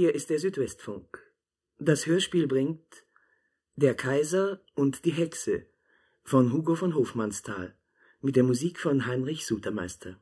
Hier ist der Südwestfunk. Das Hörspiel bringt Der Kaiser und die Hexe von Hugo von Hofmannsthal mit der Musik von Heinrich Sutermeister.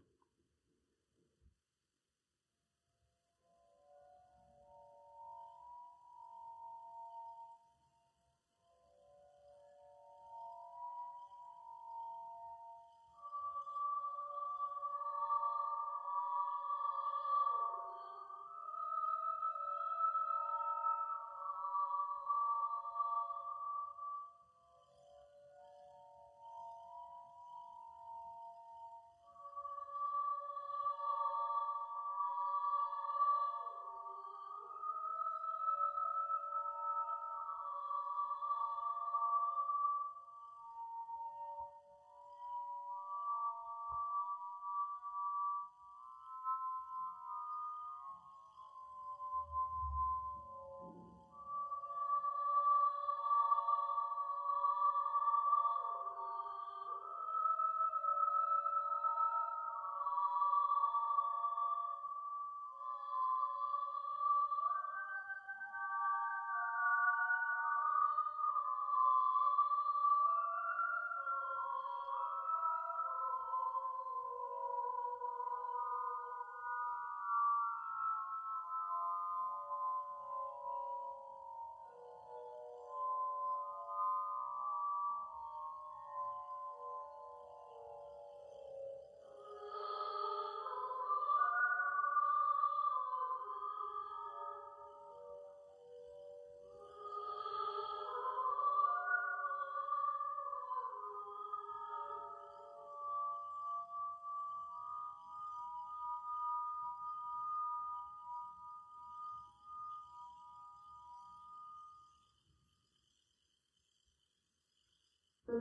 Wohl,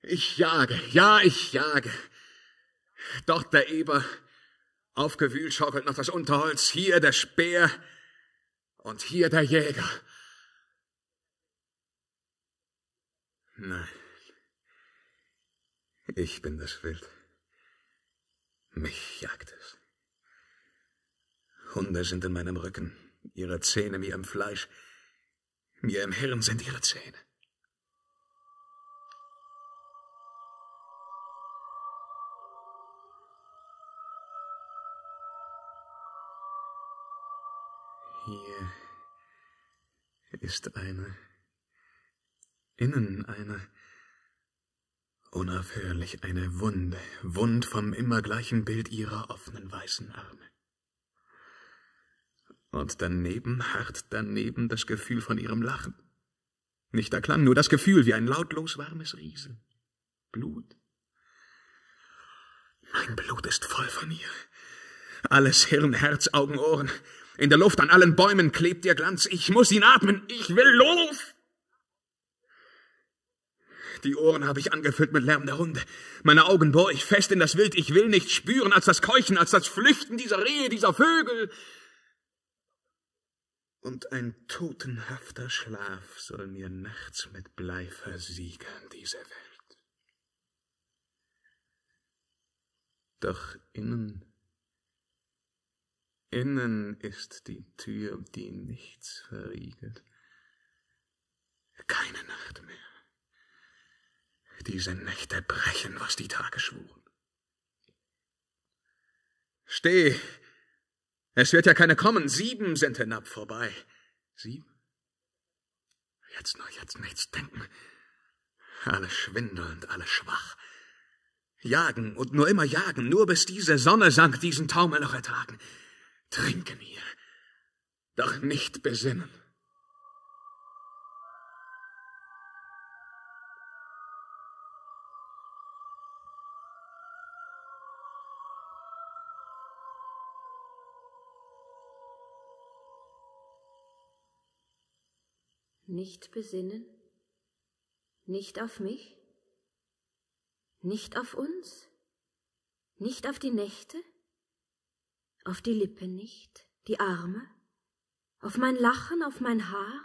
ich jage, ja, ich jage. Dort der Eber, aufgewühlt schaukelt noch das Unterholz, hier der Speer und hier der Jäger. Nein, ich bin das Wild. Mich jagt es. Hunde sind in meinem Rücken, ihre Zähne mir im Fleisch, mir im Hirn sind ihre Zähne. Hier ist eine, innen eine, unaufhörlich eine Wunde, wund vom immer gleichen Bild ihrer offenen weißen Arme. Und daneben harrt daneben das Gefühl von ihrem Lachen. Nicht der Klang, nur das Gefühl wie ein lautlos warmes Rieseln. Blut. Mein Blut ist voll von ihr. Alles Hirn, Herz, Augen, Ohren. In der Luft an allen Bäumen klebt ihr Glanz. Ich muss ihn atmen. Ich will los. Die Ohren habe ich angefüllt mit Lärm der Hunde. Meine Augen bohr ich fest in das Wild. Ich will nichts spüren als das Keuchen, als das Flüchten dieser Rehe, dieser Vögel. Und ein totenhafter Schlaf soll mir nachts mit Blei versiegern, diese Welt. Doch innen Innen ist die Tür, die nichts verriegelt. Keine Nacht mehr. Diese Nächte brechen, was die Tage schwuren. Steh! Es wird ja keine kommen. Sieben sind hinab vorbei. Sieben? Jetzt nur, jetzt nichts denken. Alle schwindelnd, alle schwach. Jagen und nur immer jagen, nur bis diese Sonne sank, diesen Taumel noch ertragen. Trinken hier, doch nicht besinnen. Nicht besinnen? Nicht auf mich? Nicht auf uns? Nicht auf die Nächte? Auf die Lippe nicht, die Arme, auf mein Lachen, auf mein Haar,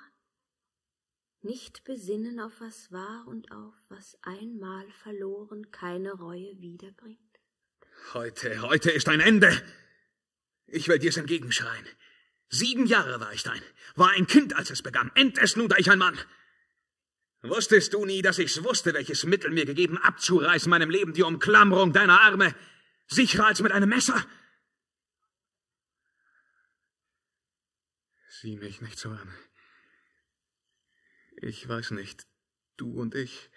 nicht besinnen auf was war und auf was einmal verloren keine Reue wiederbringt? Heute, heute ist ein Ende. Ich will dir's entgegenschreien. Sieben Jahre war ich dein, war ein Kind, als es begann. End es nun, da ich ein Mann. Wusstest du nie, dass ich's wusste, welches Mittel mir gegeben, abzureißen meinem Leben die Umklammerung deiner Arme, sicherer als mit einem Messer? Sieh mich nicht so an. Ich weiß nicht, du und ich.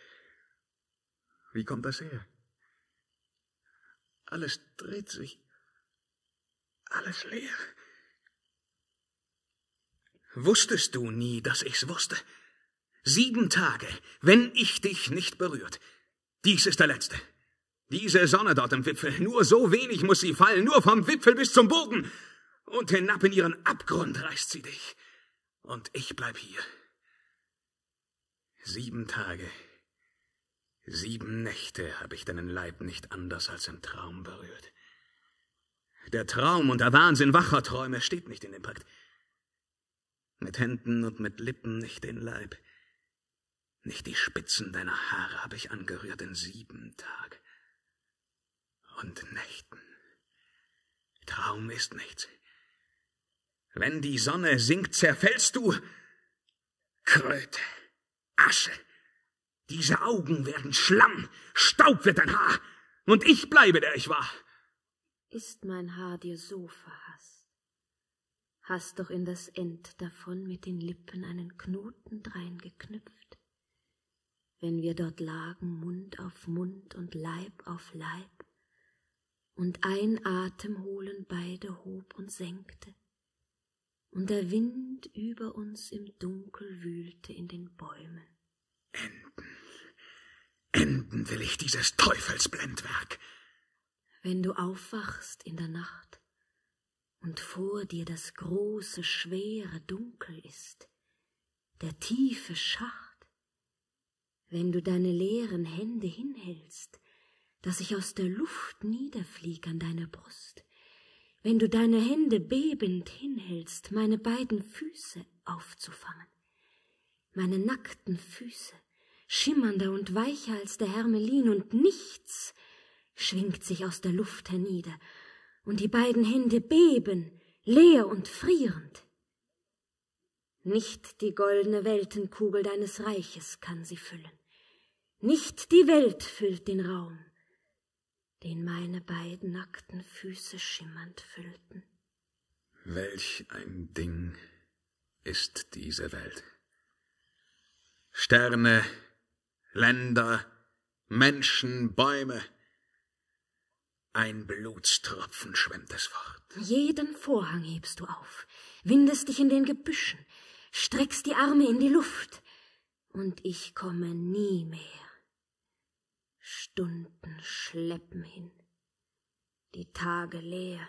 Wie kommt das her? Alles dreht sich. Alles leer. Wusstest du nie, dass ich's wusste? Sieben Tage, wenn ich dich nicht berührt. Dies ist der letzte. Diese Sonne dort im Wipfel, nur so wenig muss sie fallen, nur vom Wipfel bis zum Boden. Und hinab in ihren Abgrund reißt sie dich. Und ich bleib hier. Sieben Tage, sieben Nächte habe ich deinen Leib nicht anders als im Traum berührt. Der Traum und der Wahnsinn wacher Träume steht nicht in dem Pakt. Mit Händen und mit Lippen nicht den Leib. Nicht die Spitzen deiner Haare habe ich angerührt in sieben Tagen und Nächten. Traum ist nichts. Wenn die Sonne sinkt, zerfällst du. Kröte, Asche. Diese Augen werden Schlamm, Staub wird dein Haar, und ich bleibe, der ich war. Ist mein Haar dir so verhasst? Hast doch in das End davon mit den Lippen einen Knoten drein geknüpft wenn wir dort lagen, Mund auf Mund und Leib auf Leib, und ein Atem holen beide hob und senkte, und der Wind über uns im Dunkel wühlte in den Bäumen. Enden, enden will ich dieses Teufelsblendwerk. Wenn du aufwachst in der Nacht und vor dir das große, schwere Dunkel ist, der tiefe Schacht, wenn du deine leeren Hände hinhältst, dass ich aus der Luft niederflieg an deine Brust, wenn du deine Hände bebend hinhältst, meine beiden Füße aufzufangen, meine nackten Füße, schimmernder und weicher als der Hermelin, und nichts schwingt sich aus der Luft hernieder, und die beiden Hände beben, leer und frierend. Nicht die goldene Weltenkugel deines Reiches kann sie füllen. Nicht die Welt füllt den Raum, den meine beiden nackten Füße schimmernd füllten. Welch ein Ding ist diese Welt. Sterne, Länder, Menschen, Bäume, ein Blutstropfen schwemmt es fort. Jeden Vorhang hebst du auf, windest dich in den Gebüschen, streckst die Arme in die Luft, und ich komme nie mehr. Stunden schleppen hin, die Tage leer,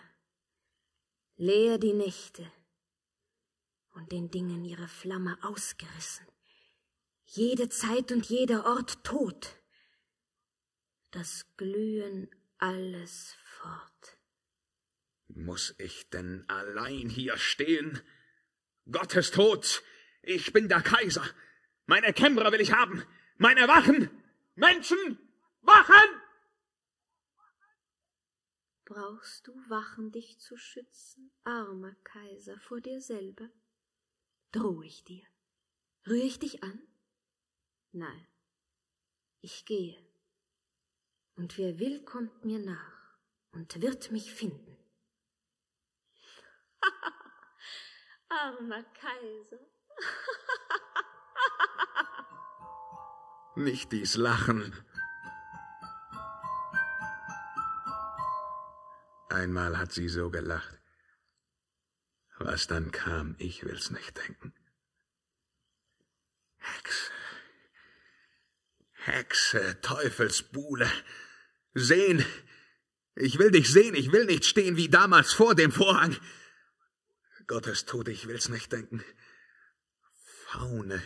leer die Nächte und den Dingen ihre Flamme ausgerissen, jede Zeit und jeder Ort tot, das Glühen alles fort. Muss ich denn allein hier stehen? Gottes Tod, ich bin der Kaiser. Meine Kämmerer will ich haben, meine Wachen, Menschen, Wachen! Brauchst du Wachen, dich zu schützen, armer Kaiser, vor dir selber? Droh ich dir? Rühr ich dich an? Nein, ich gehe. Und wer will, kommt mir nach und wird mich finden. armer Kaiser. Nicht dies Lachen. Einmal hat sie so gelacht. Was dann kam, ich will's nicht denken. Hexe. Hexe, Teufelsbuhle. Sehen. Ich will dich sehen, ich will nicht stehen wie damals vor dem Vorhang. Gottes Tod, ich will's nicht denken. Faune,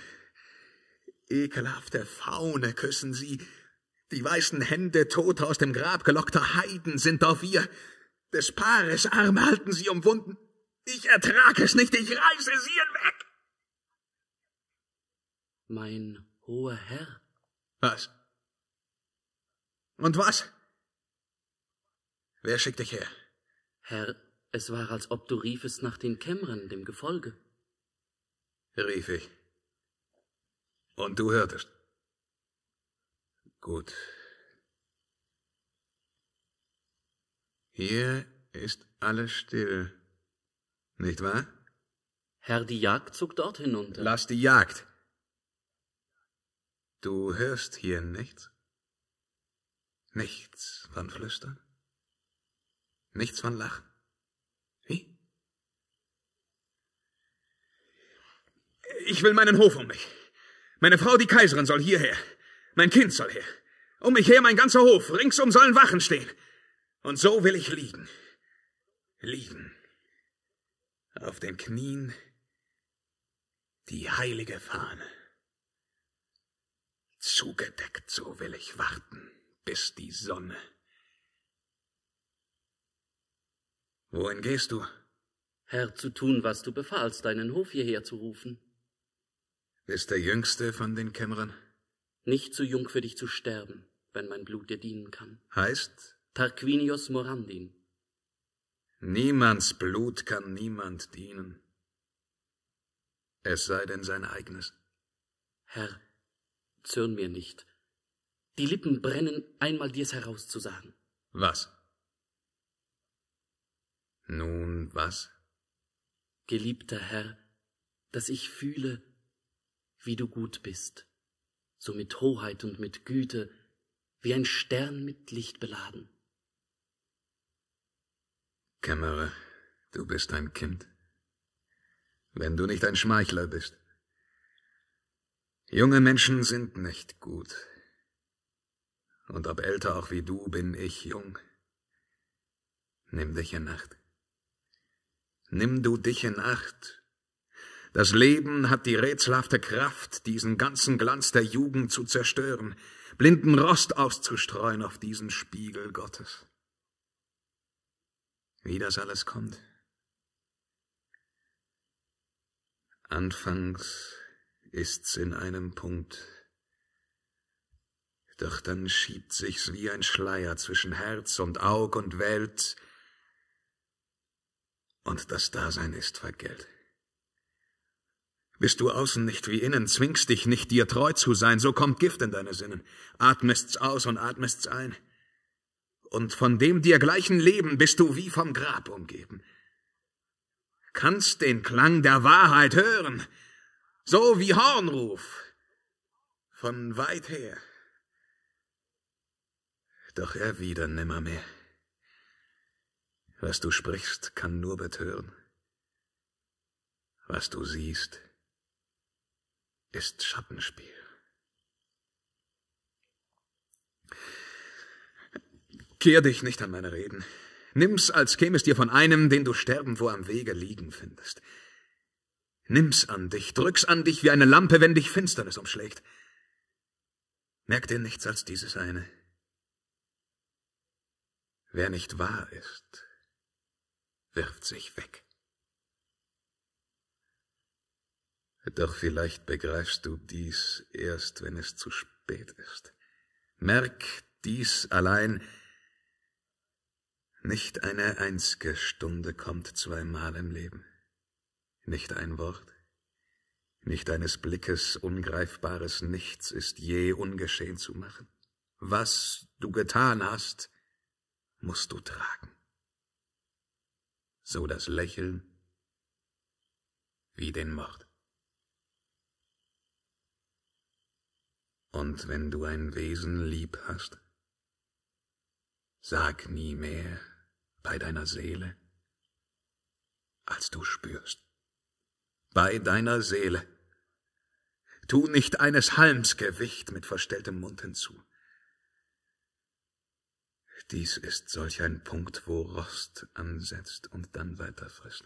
ekelhafte Faune küssen sie. Die weißen Hände toter aus dem Grab gelockter Heiden sind auf ihr. Des Paares Arme halten sie umwunden. Ich ertrage es nicht, ich reiße sie hinweg. Mein hoher Herr. Was? Und was? Wer schickt dich her? Herr, es war, als ob du riefest nach den Kämmerern, dem Gefolge. Rief ich. Und du hörtest. Gut. Hier ist alles still. Nicht wahr? Herr, die Jagd zog dort hinunter. Lass die Jagd. Du hörst hier nichts? Nichts von Flüstern? Nichts von Lachen? Wie? Ich will meinen Hof um mich. Meine Frau, die Kaiserin, soll hierher. Mein Kind soll her. Um mich her mein ganzer Hof. Ringsum sollen Wachen stehen. Und so will ich liegen. Liegen. Auf den Knien die heilige Fahne. Zugedeckt, so will ich warten, bis die Sonne. Wohin gehst du? Herr, zu tun, was du befahlst, deinen Hof hierher zu rufen. Bist der Jüngste von den Kämmerern? Nicht zu jung für dich zu sterben, wenn mein Blut dir dienen kann. Heißt? Tarquinius Morandin. Niemands Blut kann niemand dienen. Es sei denn sein eigenes. Herr, zürn mir nicht. Die Lippen brennen, einmal dir's herauszusagen. Was? Nun, was? Geliebter Herr, dass ich fühle, wie du gut bist, so mit Hoheit und mit Güte, wie ein Stern mit Licht beladen. Kämmerer, du bist ein Kind, wenn du nicht ein Schmeichler bist. Junge Menschen sind nicht gut. Und ob älter auch wie du, bin ich jung. Nimm dich in Acht. Nimm du dich in Acht. Das Leben hat die rätselhafte Kraft, diesen ganzen Glanz der Jugend zu zerstören, blinden Rost auszustreuen auf diesen Spiegel Gottes. Wie das alles kommt. Anfangs ist's in einem Punkt, doch dann schiebt sich's wie ein Schleier zwischen Herz und Aug und Welt, und das Dasein ist vergällt. Bist du außen nicht wie innen, zwingst dich nicht, dir treu zu sein, so kommt Gift in deine Sinnen, atmest's aus und atmest's ein. Und von dem dir gleichen Leben bist du wie vom Grab umgeben. Kannst den Klang der Wahrheit hören, so wie Hornruf, von weit her. Doch erwider nimmermehr. Was du sprichst, kann nur betören. Was du siehst, ist Schattenspiel. Kehr dich nicht an meine Reden. Nimm's, als käme es dir von einem, den du sterben vor am Wege liegen findest. Nimm's an dich, drück's an dich wie eine Lampe, wenn dich Finsternis umschlägt. Merk dir nichts als dieses eine. Wer nicht wahr ist, wirft sich weg. Doch vielleicht begreifst du dies erst, wenn es zu spät ist. Merk dies allein, nicht eine einzige Stunde kommt zweimal im Leben. Nicht ein Wort, nicht eines Blickes ungreifbares Nichts ist je ungeschehen zu machen. Was du getan hast, musst du tragen so das Lächeln wie den Mord. Und wenn du ein Wesen lieb hast, sag nie mehr bei deiner Seele, als du spürst. Bei deiner Seele. Tu nicht eines Halms Gewicht mit verstelltem Mund hinzu. Dies ist solch ein Punkt, wo Rost ansetzt und dann weiterfrisst.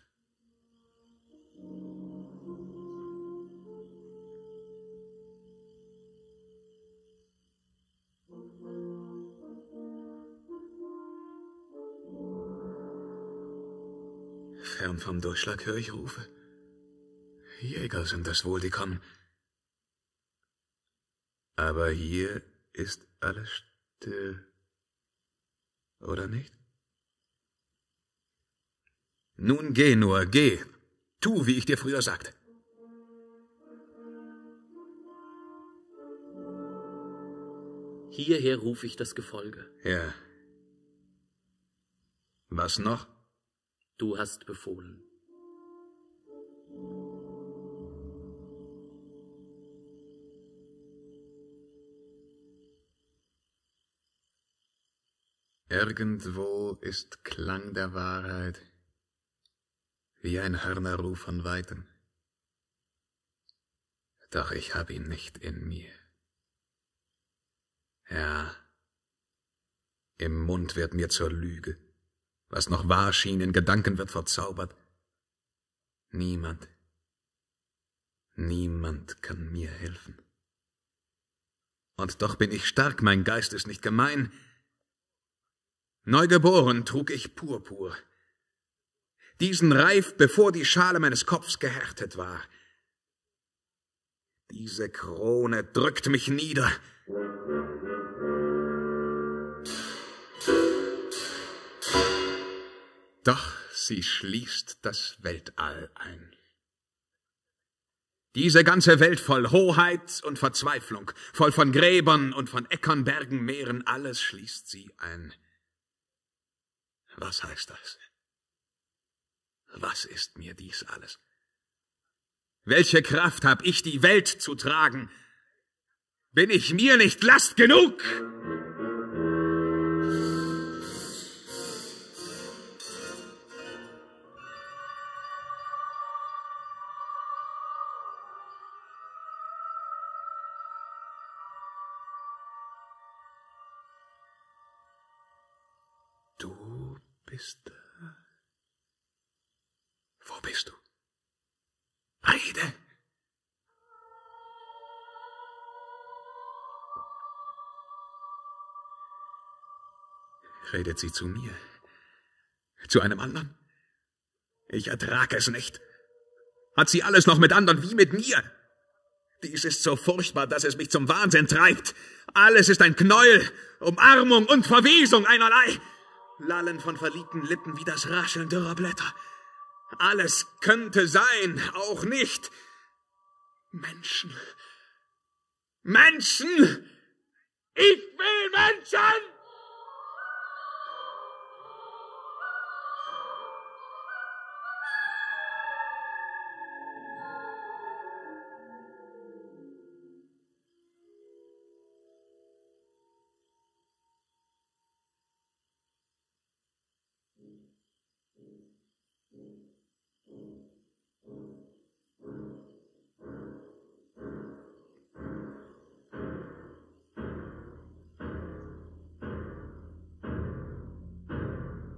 Fern vom Durchschlag höre ich Rufe. Jäger sind es wohl, die kommen. Aber hier ist alles still. Oder nicht? Nun geh nur, geh. Tu, wie ich dir früher sagte. Hierher rufe ich das Gefolge. Ja. Was noch? Du hast befohlen. Irgendwo ist Klang der Wahrheit, wie ein Hörnerruf von weitem. Doch ich hab ihn nicht in mir. Ja, im Mund wird mir zur Lüge, was noch wahr schien, in Gedanken wird verzaubert. Niemand, niemand kann mir helfen. Und doch bin ich stark, mein Geist ist nicht gemein, Neugeboren trug ich Purpur. Diesen reif, bevor die Schale meines Kopfs gehärtet war. Diese Krone drückt mich nieder. Doch sie schließt das Weltall ein. Diese ganze Welt voll Hoheit und Verzweiflung, voll von Gräbern und von Äckern, Bergen, Meeren, alles schließt sie ein. Was heißt das? Was ist mir dies alles? Welche Kraft hab ich, die Welt zu tragen? Bin ich mir nicht Last genug? Bist. Wo bist du? Rede! Redet sie zu mir? Zu einem anderen? Ich ertrag es nicht. Hat sie alles noch mit anderen wie mit mir? Dies ist so furchtbar, dass es mich zum Wahnsinn treibt. Alles ist ein Knäuel, Umarmung und Verwesung einerlei. Lallen von verliebten Lippen wie das Rascheln dürrer Blätter. Alles könnte sein, auch nicht. Menschen. Menschen! Ich will Menschen!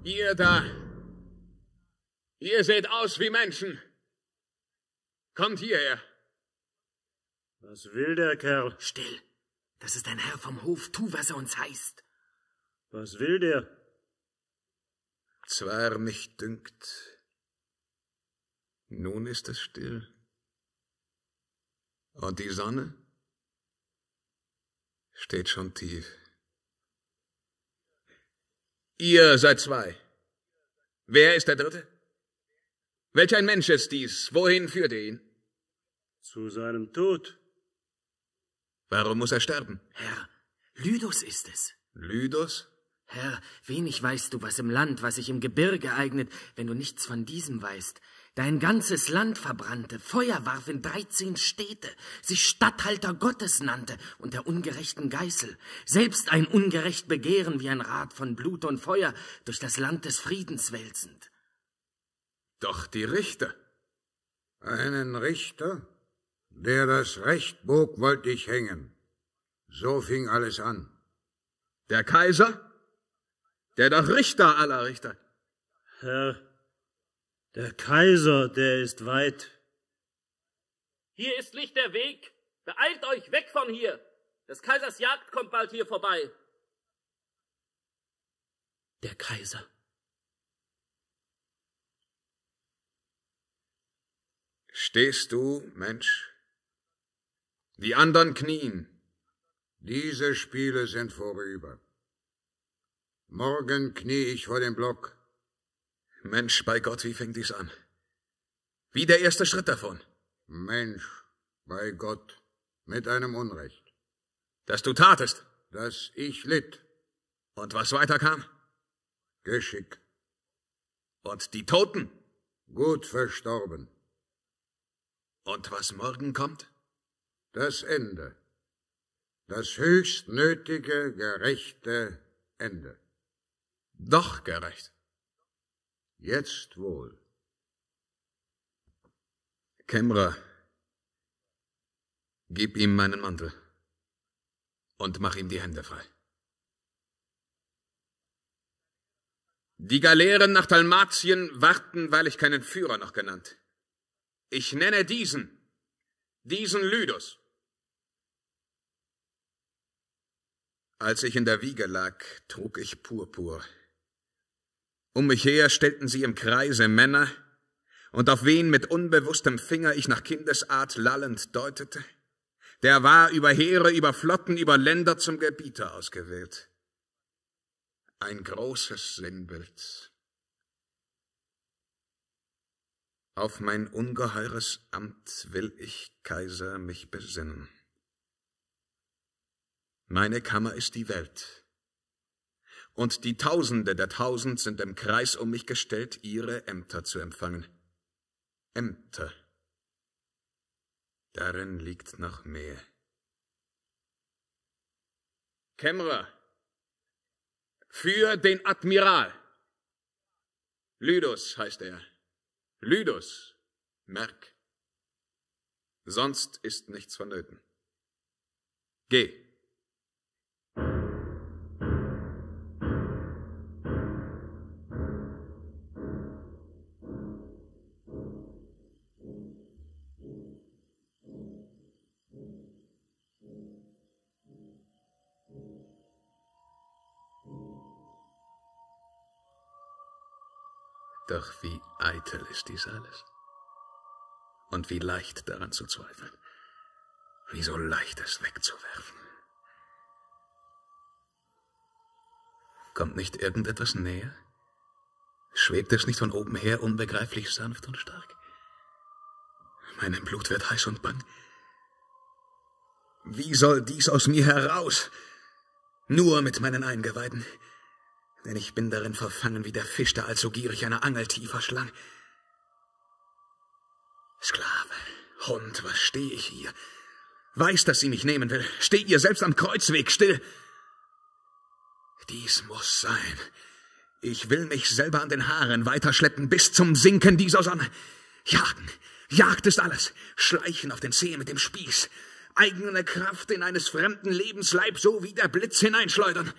Ihr da. Ihr seht aus wie Menschen. Kommt hierher. Was will der Kerl? Still. Das ist ein Herr vom Hof. Tu, was er uns heißt. Was will der? Zwar mich dünkt, nun ist es still. Und die Sonne steht schon tief. Ihr seid zwei. Wer ist der Dritte? Welch ein Mensch ist dies? Wohin führt ihr ihn? Zu seinem Tod. Warum muss er sterben? Herr, Lydus ist es. Lydos? Herr, wenig weißt du, was im Land, was sich im Gebirge eignet, wenn du nichts von diesem weißt. Dein ganzes Land verbrannte, Feuer warf in dreizehn Städte, sich Statthalter Gottes nannte und der ungerechten Geißel, selbst ein ungerecht Begehren wie ein Rad von Blut und Feuer durch das Land des Friedens wälzend. Doch die Richter. Einen Richter? Der das Recht bog, wollte ich hängen. So fing alles an. Der Kaiser? Der doch Richter aller Richter. Herr, der Kaiser, der ist weit. Hier ist nicht der Weg. Beeilt euch weg von hier. Des Kaisers Jagd kommt bald hier vorbei. Der Kaiser. Stehst du, Mensch? Die anderen knien. Diese Spiele sind vorüber. Morgen knie ich vor dem Block. Mensch, bei Gott, wie fängt dies an? Wie der erste Schritt davon? Mensch, bei Gott, mit einem Unrecht. Das du tatest. Das ich litt. Und was weiter kam? Geschick. Und die Toten? Gut verstorben. Und was morgen kommt? Das Ende. Das höchst nötige, gerechte Ende. Doch gerecht. Jetzt wohl. Kämmerer, gib ihm meinen Mantel und mach ihm die Hände frei. Die Galeeren nach Dalmatien warten, weil ich keinen Führer noch genannt. Ich nenne diesen, diesen Lydus. Als ich in der Wiege lag, trug ich Purpur. Um mich her stellten sie im Kreise Männer, und auf wen mit unbewusstem Finger ich nach Kindesart lallend deutete, der war über Heere, über Flotten, über Länder zum Gebieter ausgewählt. Ein großes Sinnbild. Auf mein ungeheures Amt will ich, Kaiser, mich besinnen. Meine Kammer ist die Welt. Und die Tausende der Tausend sind im Kreis um mich gestellt, ihre Ämter zu empfangen. Ämter. Darin liegt noch mehr. Kämmerer, für den Admiral. Lydus heißt er. Lydus, merk. Sonst ist nichts vonnöten. Geh. Doch wie eitel ist dies alles. Und wie leicht daran zu zweifeln. Wie so leicht es wegzuwerfen. Kommt nicht irgendetwas näher? Schwebt es nicht von oben her unbegreiflich sanft und stark? Meinem Blut wird heiß und bang. Wie soll dies aus mir heraus? Nur mit meinen Eingeweiden denn ich bin darin verfangen wie der Fisch, der allzu gierig eine Angel tiefer schlang. Sklave, Hund, was stehe ich hier? Weiß, dass sie mich nehmen will. Steht ihr selbst am Kreuzweg still. Dies muss sein. Ich will mich selber an den Haaren weiterschleppen bis zum Sinken dieser Sonne. Jagen, Jagd ist alles. Schleichen auf den Zehen mit dem Spieß. Eigene Kraft in eines fremden Lebensleib so wie der Blitz hineinschleudern.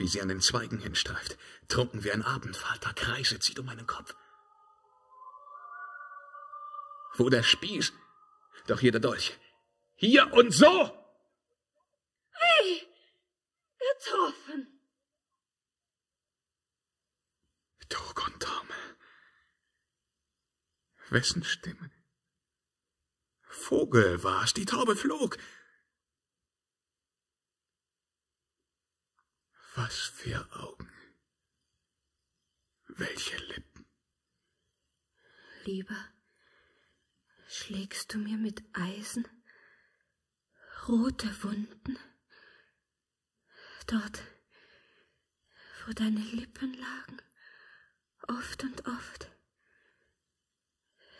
Wie sie an den Zweigen hinstreift, trunken wie ein Abendvater, Kreise zieht um meinen Kopf. Wo der Spieß? Doch hier der Dolch. Hier und so! Hey, getroffen. Togontame. Wessen Stimme? Vogel war's, die Taube flog. Was für Augen. Welche Lippen. Lieber, schlägst du mir mit Eisen rote Wunden? Dort, wo deine Lippen lagen, oft und oft.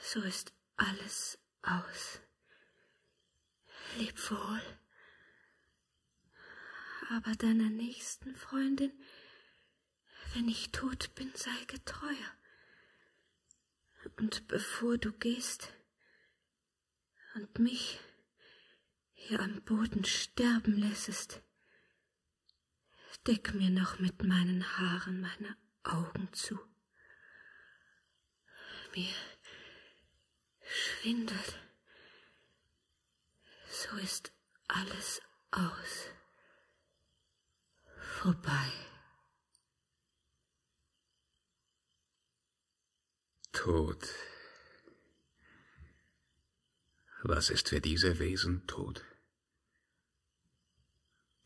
So ist alles aus. Leb wohl aber deiner nächsten Freundin, wenn ich tot bin, sei getreuer. Und bevor du gehst und mich hier am Boden sterben lässest, deck mir noch mit meinen Haaren meine Augen zu. Mir schwindelt. So ist alles aus, vorbei. Tod. Was ist für diese Wesen tot?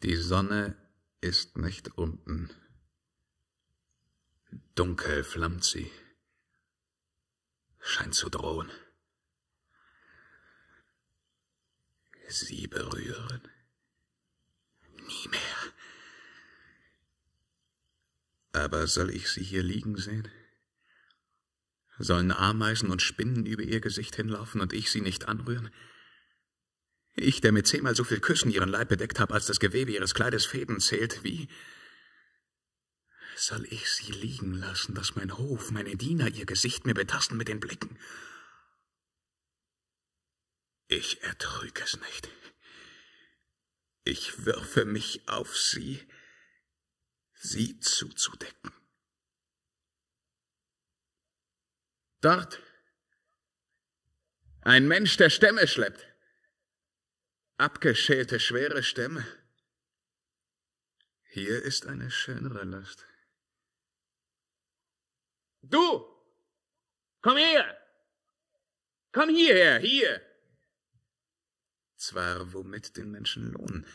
Die Sonne ist nicht unten. Dunkel flammt sie, scheint zu drohen. Sie berühren. Nie mehr. Aber soll ich sie hier liegen sehen? Sollen Ameisen und Spinnen über ihr Gesicht hinlaufen und ich sie nicht anrühren? Ich, der mit zehnmal so viel Küssen ihren Leib bedeckt habe, als das Gewebe ihres Kleides Fäden zählt, wie soll ich sie liegen lassen, dass mein Hof, meine Diener ihr Gesicht mir betasten mit den Blicken? Ich ertrüg es nicht. Ich würfe mich auf sie, sie zuzudecken. Dort. Ein Mensch, der Stämme schleppt. Abgeschälte, schwere Stämme. Hier ist eine schönere Last. Du! Komm her! Komm hierher, hier! Zwar womit den Menschen lohnen.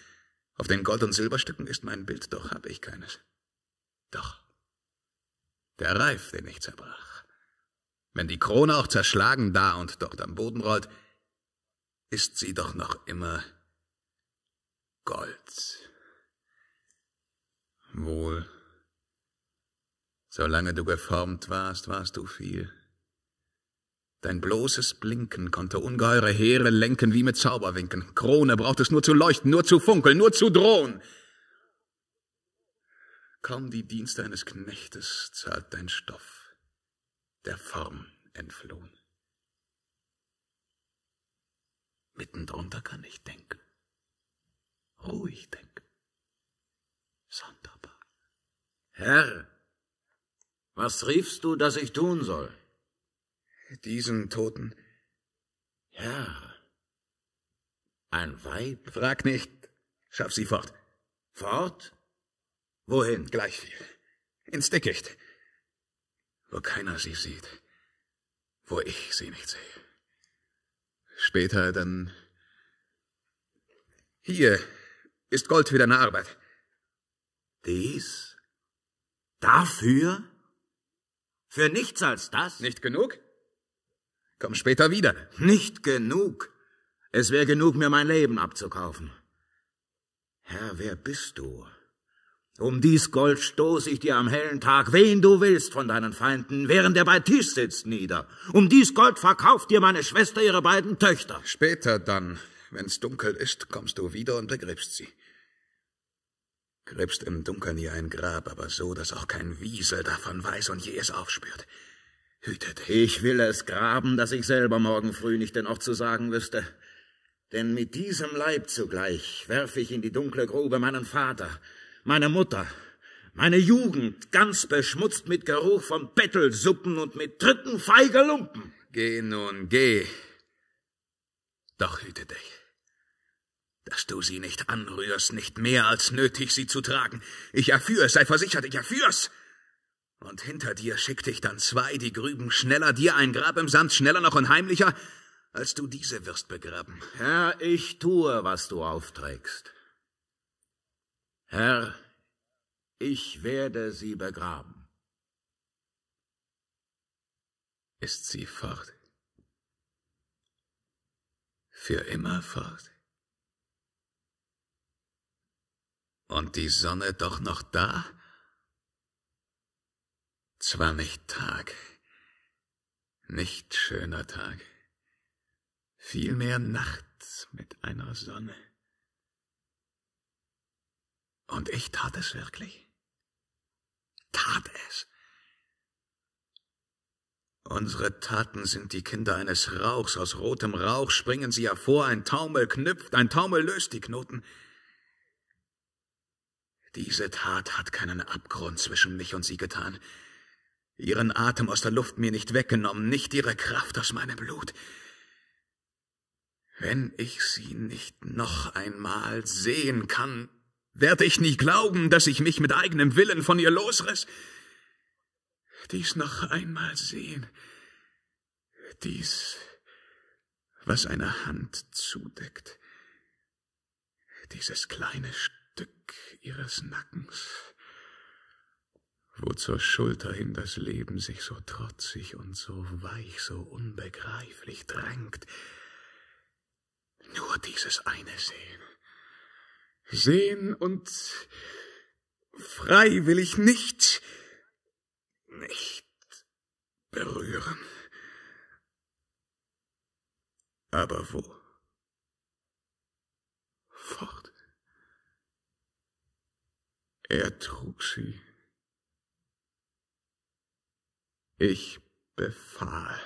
Auf den Gold- und Silberstücken ist mein Bild, doch habe ich keines. Doch. Der Reif, den ich zerbrach. Wenn die Krone auch zerschlagen da und dort am Boden rollt, ist sie doch noch immer Gold. Wohl. Solange du geformt warst, warst du viel. Dein bloßes Blinken konnte ungeheure Heere lenken wie mit Zauberwinken. Krone braucht es nur zu leuchten, nur zu funkeln, nur zu drohen. Kaum die Dienste eines Knechtes zahlt dein Stoff, der Form entflohen. Mitten drunter kann ich denken, ruhig denken, sonderbar. Herr, was riefst du, dass ich tun soll? Diesen Toten. Herr, ein Weib? Frag nicht, schaff sie fort. Fort? Wohin? Gleich viel. Ins Dickicht. Wo keiner sie sieht. Wo ich sie nicht sehe. Später dann. Hier ist Gold für deine Arbeit. Dies? Dafür? Für nichts als das? Nicht genug? Komm später wieder. Nicht genug. Es wäre genug, mir mein Leben abzukaufen. Herr, wer bist du? Um dies Gold stoß ich dir am hellen Tag, wen du willst von deinen Feinden, während er bei Tisch sitzt, nieder. Um dies Gold verkauft dir meine Schwester ihre beiden Töchter. Später dann, wenn's dunkel ist, kommst du wieder und begräbst sie. Gräbst im Dunkeln ihr ein Grab, aber so, dass auch kein Wiesel davon weiß und je es aufspürt. Hüte dich. Ich will es graben, dass ich selber morgen früh nicht den Ort zu sagen wüsste. Denn mit diesem Leib zugleich werfe ich in die dunkle Grube meinen Vater, meine Mutter, meine Jugend, ganz beschmutzt mit Geruch von Bettelsuppen und mit Dritten feige Lumpen. Geh nun, geh. Doch hüte dich, dass du sie nicht anrührst, nicht mehr als nötig, sie zu tragen. Ich erführ es, sei versichert, ich erführ's. Und hinter dir schickte ich dann zwei, die grüben schneller, dir ein Grab im Sand, schneller noch und heimlicher, als du diese wirst begraben. Herr, ich tue, was du aufträgst. Herr, ich werde sie begraben. Ist sie fort? Für immer fort? Und die Sonne doch noch da? Zwar nicht Tag, nicht schöner Tag, vielmehr Nacht mit einer Sonne. Und ich tat es wirklich. Tat es. Unsere Taten sind die Kinder eines Rauchs. Aus rotem Rauch springen sie hervor, ein Taumel knüpft, ein Taumel löst die Knoten. Diese Tat hat keinen Abgrund zwischen mich und sie getan. Ihren Atem aus der Luft mir nicht weggenommen, nicht ihre Kraft aus meinem Blut. Wenn ich sie nicht noch einmal sehen kann, werde ich nie glauben, dass ich mich mit eigenem Willen von ihr losriss. Dies noch einmal sehen, dies, was eine Hand zudeckt, dieses kleine Stück ihres Nackens, wo zur Schulter hin das Leben sich so trotzig und so weich, so unbegreiflich drängt, nur dieses eine sehen. Sehen und freiwillig nicht, nicht berühren. Aber wo? Fort. Er trug sie. Ich befahl.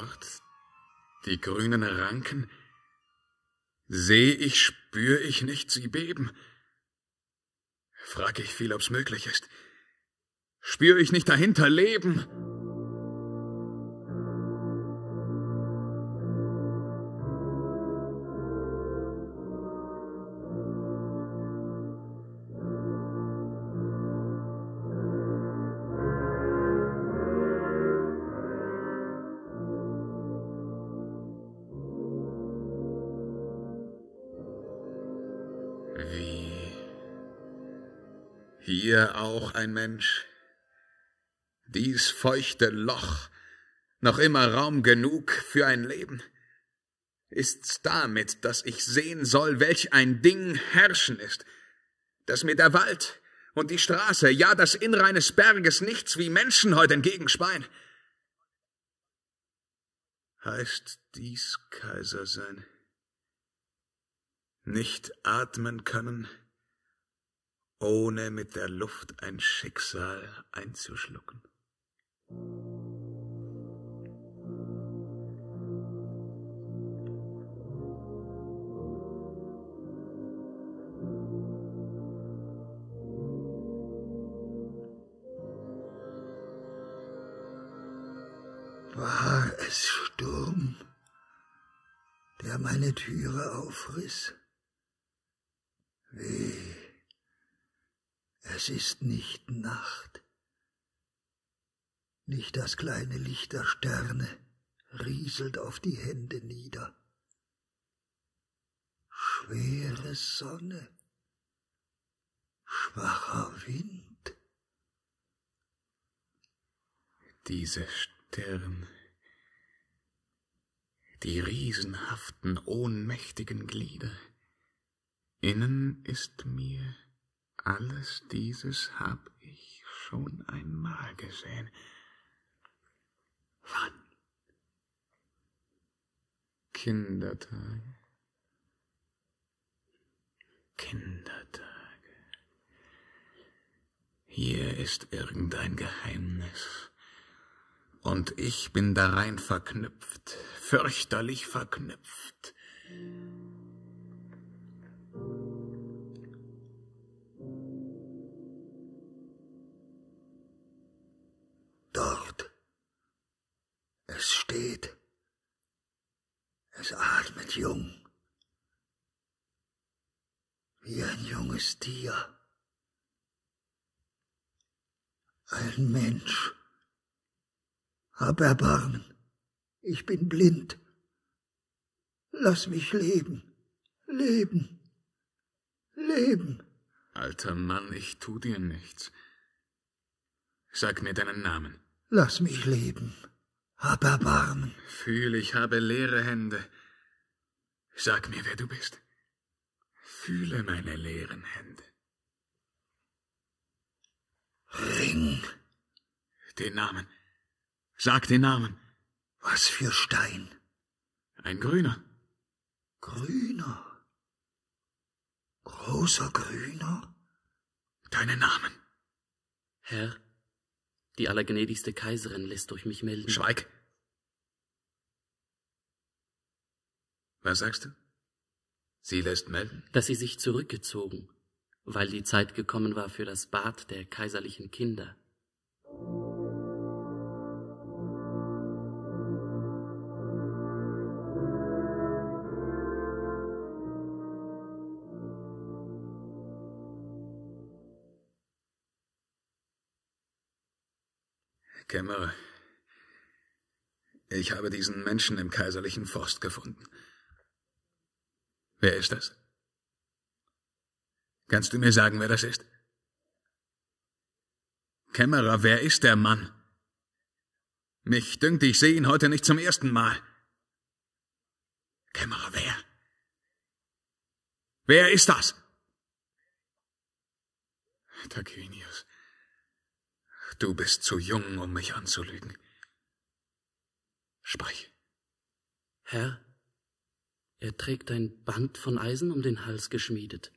Dort, die grünen Ranken, seh ich, spür ich nicht sie beben. Frag ich viel, ob's möglich ist. Spür ich nicht dahinter Leben? Ein Mensch? Dies feuchte Loch, noch immer Raum genug für ein Leben? Ist's damit, dass ich sehen soll, welch ein Ding Herrschen ist, dass mir der Wald und die Straße, ja das Innere eines Berges nichts wie Menschen heute entgegenspeien? Heißt dies Kaiser sein? Nicht atmen können, ohne mit der Luft ein Schicksal einzuschlucken. War es Sturm, der meine Türe aufriss? Weh, es ist nicht Nacht. Nicht das kleine Licht der Sterne rieselt auf die Hände nieder. Schwere Sonne, schwacher Wind. Diese Stirn, die riesenhaften, ohnmächtigen Glieder. Innen ist mir alles dieses hab ich schon einmal gesehen. Wann? Kindertage. Kindertage. Hier ist irgendein Geheimnis. Und ich bin darein verknüpft, fürchterlich verknüpft. Dort. Es steht. Es atmet jung. Wie ein junges Tier. Ein Mensch. Hab Erbarmen. Ich bin blind. Lass mich leben. Leben. Leben. Alter Mann, ich tu dir nichts. Sag mir deinen Namen. Lass mich leben. Hab Erbarmen. Fühl, ich habe leere Hände. Sag mir, wer du bist. Fühle meine leeren Hände. Ring. Den Namen. Sag den Namen. Was für Stein. Ein grüner. Grüner. Großer Grüner. Deinen Namen. Herr, Die allergnädigste Kaiserin lässt durch mich melden. Schweig. Was sagst du? Sie lässt melden? Dass sie sich zurückgezogen, weil die Zeit gekommen war für das Bad der kaiserlichen Kinder. Kämmerer, ich habe diesen Menschen im kaiserlichen Forst gefunden. Wer ist das? Kannst du mir sagen, wer das ist? Kämmerer, wer ist der Mann? Mich dünkt, ich sehe ihn heute nicht zum ersten Mal. Kämmerer, wer? Wer ist das? Tarquinius, du bist zu jung, um mich anzulügen. Sprich. Herr, er trägt ein Band von Eisen um den Hals geschmiedet,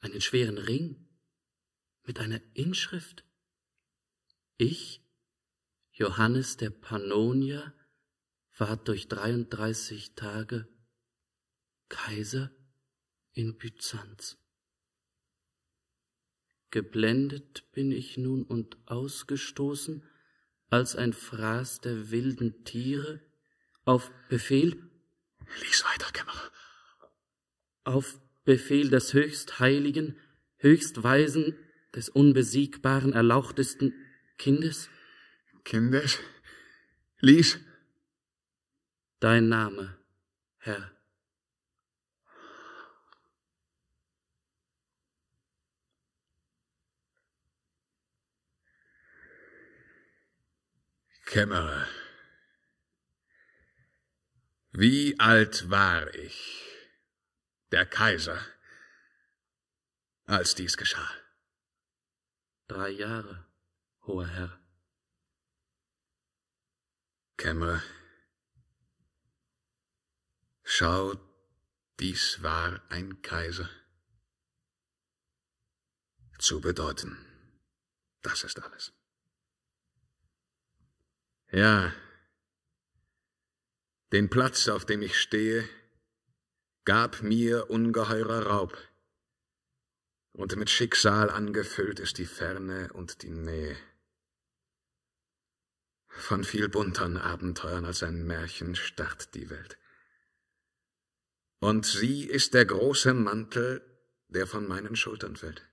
einen schweren Ring mit einer Inschrift. Ich, Johannes der Pannonier, ward durch 33 Tage Kaiser in Byzanz. Geblendet bin ich nun und ausgestoßen als ein Fraß der wilden Tiere auf Befehl Lies weiter, Kämmerer. Auf Befehl des höchst heiligen, höchst weisen, des unbesiegbaren, erlauchtesten Kindes? Kindes? Lies. Dein Name, Herr. Kämmerer. Wie alt war ich, der Kaiser, als dies geschah? Drei Jahre, hoher Herr. Kämmerer, schau, dies war ein Kaiser. Zu bedeuten, das ist alles. Ja, den Platz, auf dem ich stehe, gab mir ungeheurer Raub, und mit Schicksal angefüllt ist die Ferne und die Nähe. Von viel buntern Abenteuern als ein Märchen starrt die Welt. Und sie ist der große Mantel, der von meinen Schultern fällt.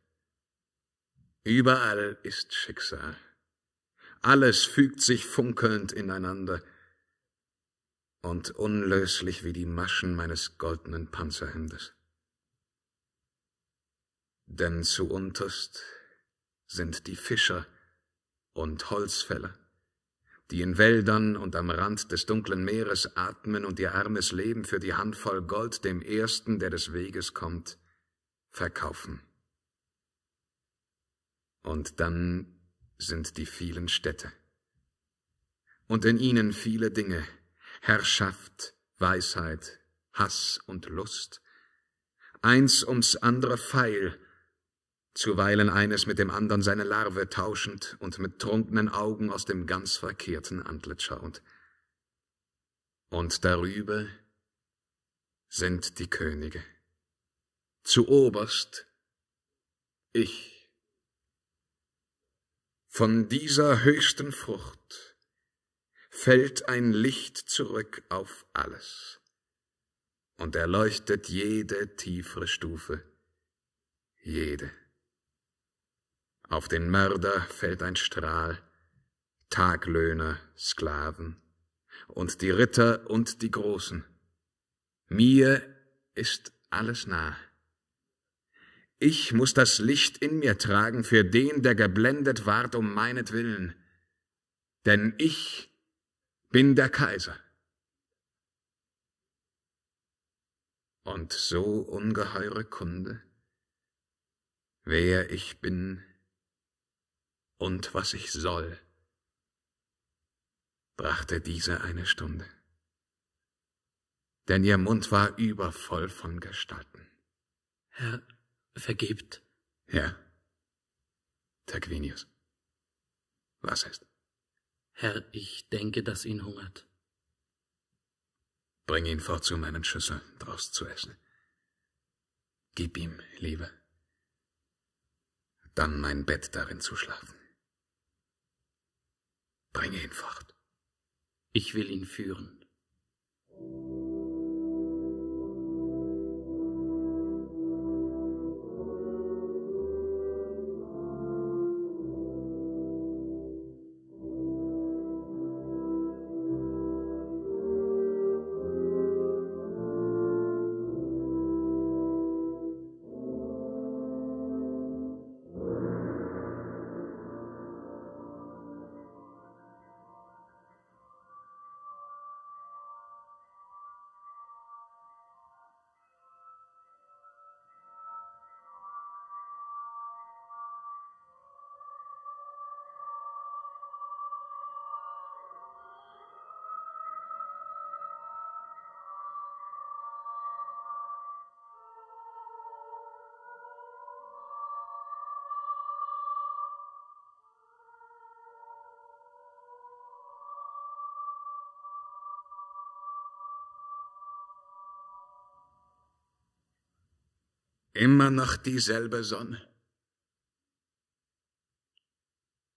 Überall ist Schicksal. Alles fügt sich funkelnd ineinander, und unlöslich wie die Maschen meines goldenen Panzerhemdes. Denn zu unterst sind die Fischer und Holzfäller, die in Wäldern und am Rand des dunklen Meeres atmen und ihr armes Leben für die Handvoll Gold dem Ersten, der des Weges kommt, verkaufen. Und dann sind die vielen Städte. Und in ihnen viele Dinge, Herrschaft, Weisheit, Hass und Lust, eins ums andere feil, zuweilen eines mit dem andern seine Larve tauschend und mit trunkenen Augen aus dem ganz verkehrten Antlitz schauend. Und darüber sind die Könige. Zu oberst ich. Von dieser höchsten Frucht fällt ein Licht zurück auf alles und erleuchtet jede tiefere Stufe, jede. Auf den Mörder fällt ein Strahl, Taglöhner, Sklaven und die Ritter und die Großen. Mir ist alles nah. Ich muss das Licht in mir tragen für den, der geblendet ward um meinetwillen, denn ich bin der Kaiser. Und so ungeheure Kunde, wer ich bin und was ich soll, brachte diese eine Stunde. Denn ihr Mund war übervoll von Gestalten. Herr, vergebt. Ja, Tarquinius. Was ist? Herr, ich denke, dass ihn hungert. Bring ihn fort zu meinen Schüsseln, draus zu essen. Gib ihm, Liebe. Dann mein Bett darin zu schlafen. Bringe ihn fort. Ich will ihn führen. Noch dieselbe Sonne.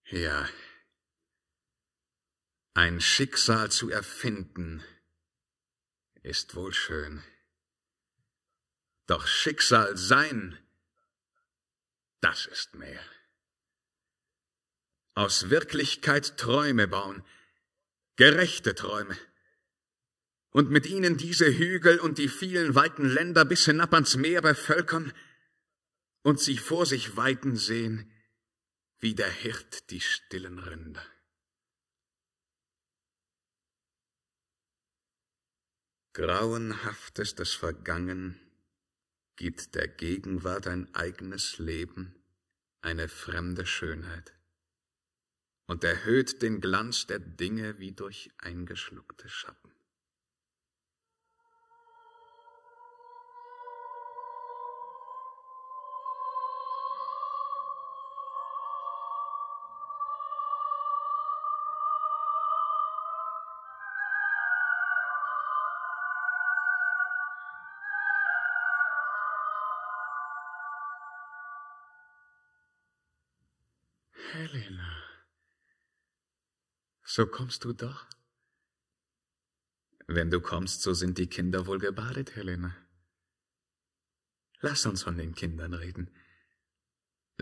Ja. Ein Schicksal zu erfinden, ist wohl schön. Doch Schicksal sein, das ist mehr. Aus Wirklichkeit Träume bauen, gerechte Träume und mit ihnen diese Hügel und die vielen weiten Länder bis hinab ans Meer bevölkern und sie vor sich weiten sehen, wie der Hirt die stillen Rinder. Grauenhaftes des Vergangen gibt der Gegenwart ein eigenes Leben, eine fremde Schönheit und erhöht den Glanz der Dinge wie durch eingeschluckte Schatten. So kommst du doch. Wenn du kommst, so sind die Kinder wohl gebadet, Helena. Lass uns von den Kindern reden.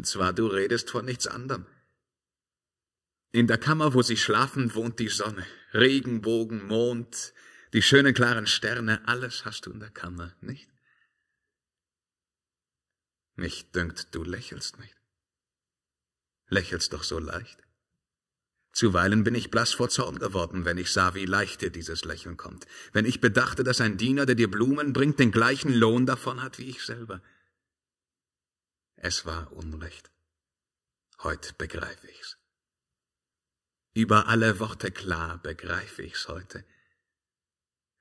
Zwar du redest von nichts anderem. In der Kammer, wo sie schlafen, wohnt die Sonne, Regenbogen, Mond, die schönen klaren Sterne, alles hast du in der Kammer, nicht? Mich dünkt, du lächelst nicht lächelst doch so leicht. Zuweilen bin ich blass vor Zorn geworden, wenn ich sah, wie leicht dir dieses Lächeln kommt, wenn ich bedachte, dass ein Diener, der dir Blumen bringt, den gleichen Lohn davon hat wie ich selber. Es war Unrecht. Heut begreife ich's. Über alle Worte klar begreife ich's heute.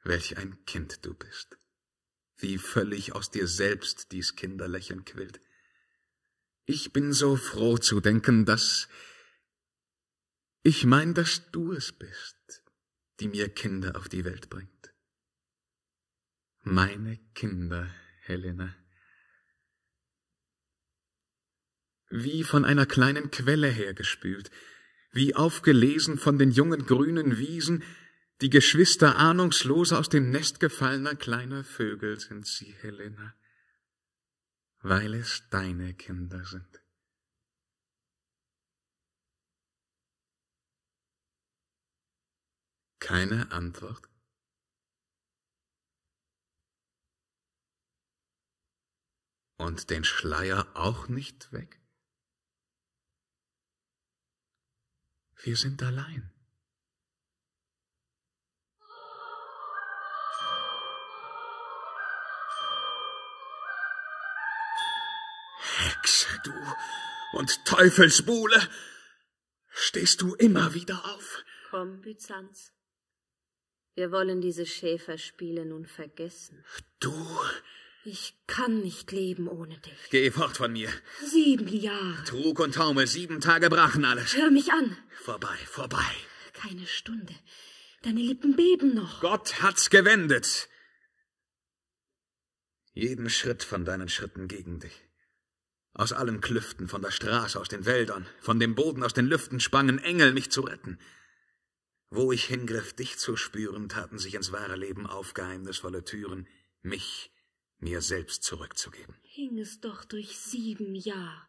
Welch ein Kind du bist. Wie völlig aus dir selbst dies Kinderlächeln quillt. Ich bin so froh zu denken, dass ich mein, dass du es bist, die mir Kinder auf die Welt bringt. Meine Kinder, Helena. Wie von einer kleinen Quelle hergespült, wie aufgelesen von den jungen grünen Wiesen, die Geschwister ahnungslos aus dem Nest gefallener kleiner Vögel sind sie, Helena weil es deine Kinder sind. Keine Antwort? Und den Schleier auch nicht weg? Wir sind allein. Hexe, du und Teufelsbuhle, stehst du immer wieder auf? Komm, Byzanz. Wir wollen diese Schäferspiele nun vergessen. Du, Ich kann nicht leben ohne dich. Geh fort von mir. Sieben Jahre. Trug und Taumel, sieben Tage brachen alles. Hör mich an. Vorbei, vorbei. Keine Stunde. Deine Lippen beben noch. Gott hat's gewendet. Jeden Schritt von deinen Schritten gegen dich. Aus allen Klüften, von der Straße, aus den Wäldern, von dem Boden, aus den Lüften sprangen Engel, mich zu retten. Wo ich hingriff, dich zu spüren, taten sich ins wahre Leben auf geheimnisvolle Türen, mich mir selbst zurückzugeben. Hing es doch durch sieben Jahre,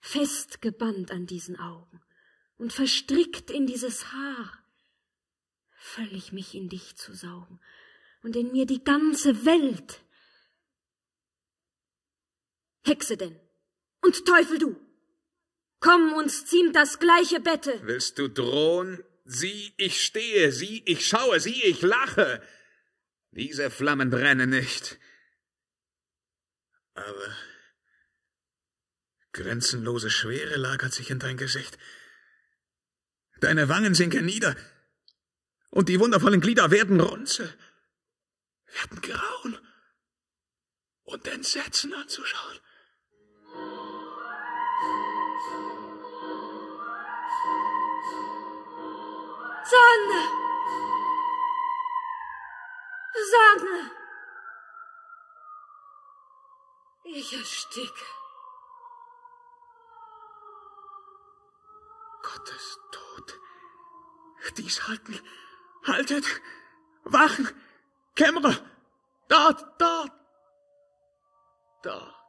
festgebannt an diesen Augen und verstrickt in dieses Haar. Völlig mich in dich zu saugen und in mir die ganze Welt. Hexe denn und Teufel du, komm, uns ziemt das gleiche Bette. Willst du drohen? Sieh, ich stehe, sieh, ich schaue, sieh, ich lache. Diese Flammen brennen nicht. Aber grenzenlose Schwere lagert sich in dein Gesicht. Deine Wangen sinken nieder, und die wundervollen Glieder werden runzel, werden grauen und Entsetzen anzuschauen. Sonne! Sonne! Ich ersticke. Gottes Tod. Dies halten. Haltet! Wachen! Kämmerer! Dort, dort! Dort!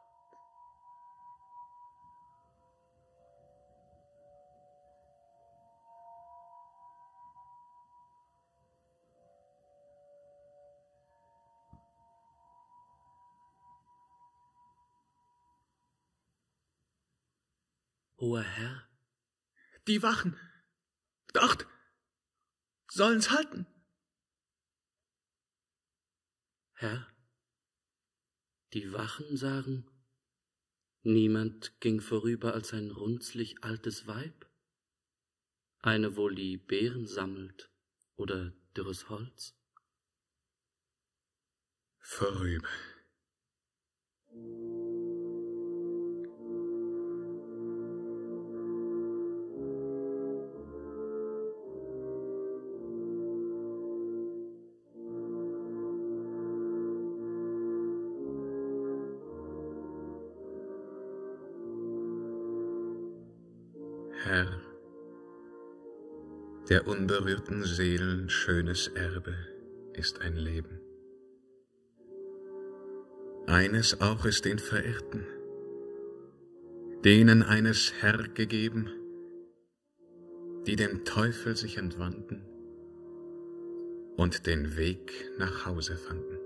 Hoher Herr, Die Wachen! Dort! Sollen's halten! Herr, die Wachen sagen, niemand ging vorüber als ein runzlig altes Weib, eine wohl die Beeren sammelt oder dürres Holz. Vorüber. Der unberührten Seelen schönes Erbe ist ein Leben. Eines auch ist den Verirrten, denen eines Herr gegeben, die dem Teufel sich entwandten und den Weg nach Hause fanden.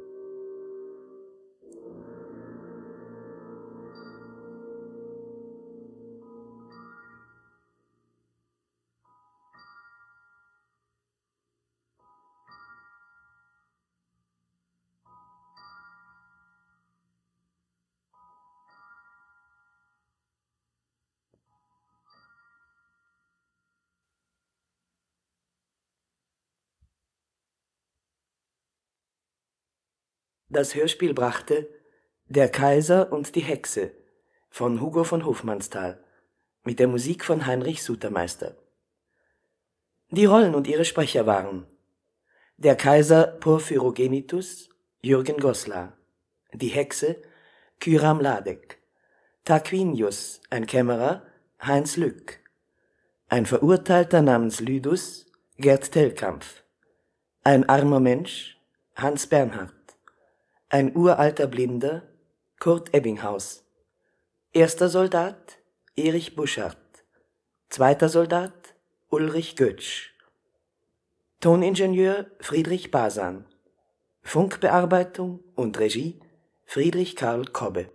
Das Hörspiel brachte Der Kaiser und die Hexe von Hugo von Hofmannsthal mit der Musik von Heinrich Sutermeister. Die Rollen und ihre Sprecher waren der Kaiser Porphyrogenitus Jürgen Goslar, die Hexe Kyram Ladek, Tarquinius, ein Kämmerer Heinz Lück, ein Verurteilter namens Lydus Gerd Tellkampf, ein armer Mensch Hans Bernhard, ein uralter Blinder Kurt Ebbinghaus, erster Soldat Erich Buschardt, zweiter Soldat Ulrich Götsch, Toningenieur Friedrich Basan, Funkbearbeitung und Regie Friedrich Karl Kobbe